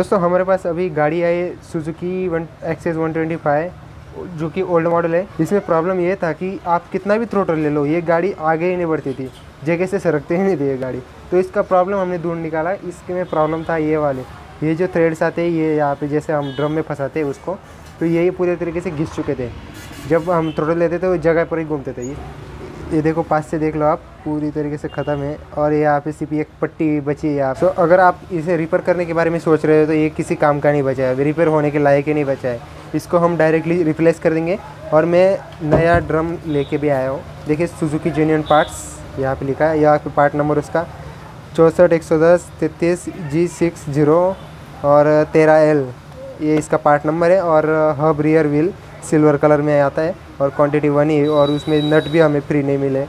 दोस्तों, हमारे पास अभी गाड़ी आई Suzuki one Access one twenty five, जो कि ओल्ड मॉडल है। इसमें प्रॉब्लम ये था कि आप कितना भी थ्रोटल ले लो, ये गाड़ी आगे ही नहीं बढ़ती थी। जगह से सरकते ही नहीं थी ये गाड़ी। तो इसका प्रॉब्लम हमने ढूंढ निकाला। इसके में प्रॉब्लम था ये वाले। ये जो थ्रेड्स आते हैं, ये यहाँ पे जैसे हम ड्रम में फंसाते हैं उसको तो यही पूरे तरीके से घिस चुके थे। जब हम थ्रोटल लेते थे वो जगह पर ही घूमते थे ये। ये देखो पास से देख लो आप, पूरी तरीके से ख़त्म है। और यहाँ पे सिर्फ़ एक पट्टी बची है यहाँ तो अगर आप इसे रिपेयर करने के बारे में सोच रहे हो तो ये किसी काम का नहीं बचा है। रिपेयर होने के लायक ही नहीं बचा है। इसको हम डायरेक्टली रिप्लेस कर देंगे। और मैं नया ड्रम लेके भी आया हूँ। देखिए सुजुकी जेन्यून पार्ट्स यहाँ पे लिखा है। यहाँ पे पार्ट नंबर उसका। चौंसठ, एक सौ दस, तैतीस, जी सिक्स, ज़ीरो और तेरह एल ये इसका पार्ट नंबर है। और hub rear wheel silver colour में आता है। और क्वांटिटी वन ही और उसमें नट भी हमें फ्री नहीं मिले।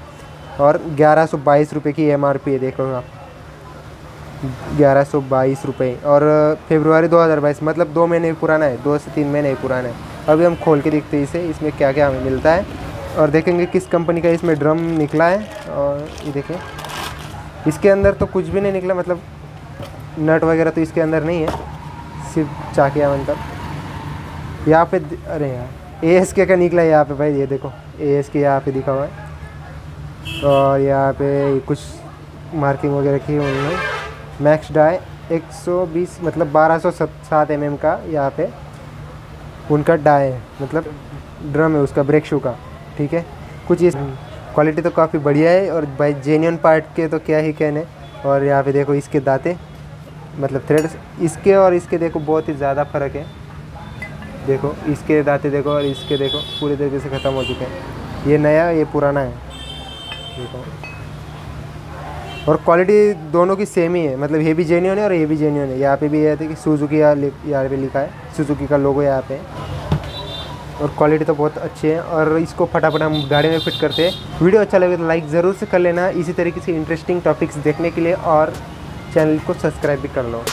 और ग्यारह सौ बाईस रुपये की एम आर पी है, देखो आप। ग्यारह सौ बाईस रुपये और फेब्रुआरी दो हज़ार बाईस मतलब दो महीने पुराना है, दो से तीन महीने पुराना है। अभी हम खोल के देखते हैं इसे, इसमें क्या क्या हमें मिलता है। और देखेंगे किस कंपनी का इसमें ड्रम निकला है। और ये देखें, इसके अंदर तो कुछ भी नहीं निकला मतलब नट वगैरह तो इसके अंदर नहीं है। सिर्फ़ चाकिया मतलब। यहाँ पे अरे यार। ए एस के का निकला है यहाँ पे भाई, ये देखो ए एस के यहाँ पे दिखा हुआ है। और यहाँ पे कुछ मार्किंग वगैरह की उन्होंने मैक्स डाई 120 मतलब 1207 एम एम का यहाँ पे उनका डाई है। मतलब ड्रम है उसका ब्रेक शू का, ठीक है? कुछ इस क्वालिटी तो काफ़ी बढ़िया है और भाई जेन्यून पार्ट के तो क्या ही कहने। और यहाँ पे देखो इसके दाते मतलब थ्रेड्स इसके और इसके देखो बहुत ही ज़्यादा फ़र्क है। देखो, इसके दाते देखो और इसके देखो, पूरे तरीके से ख़त्म हो चुके हैं। ये नया, ये पुराना है। देखो। और क्वालिटी दोनों की सेम ही है। मतलब ये भी जेन्यून है और ये भी जेन्यून है। यहाँ पे भी ये है कि सुजुकी यहाँ पे लिखा है। सुजुकी का लोगो यहाँ पे। और क्वालिटी तो बहुत अच्छी है और इसको फटाफट हम गाड़ी में फिट करते हैं। वीडियो अच्छा लगे तो लाइक ज़रूर से कर लेना। इसी तरीके से इंटरेस्टिंग टॉपिक्स देखने के लिए और चैनल को सब्सक्राइब भी कर लो।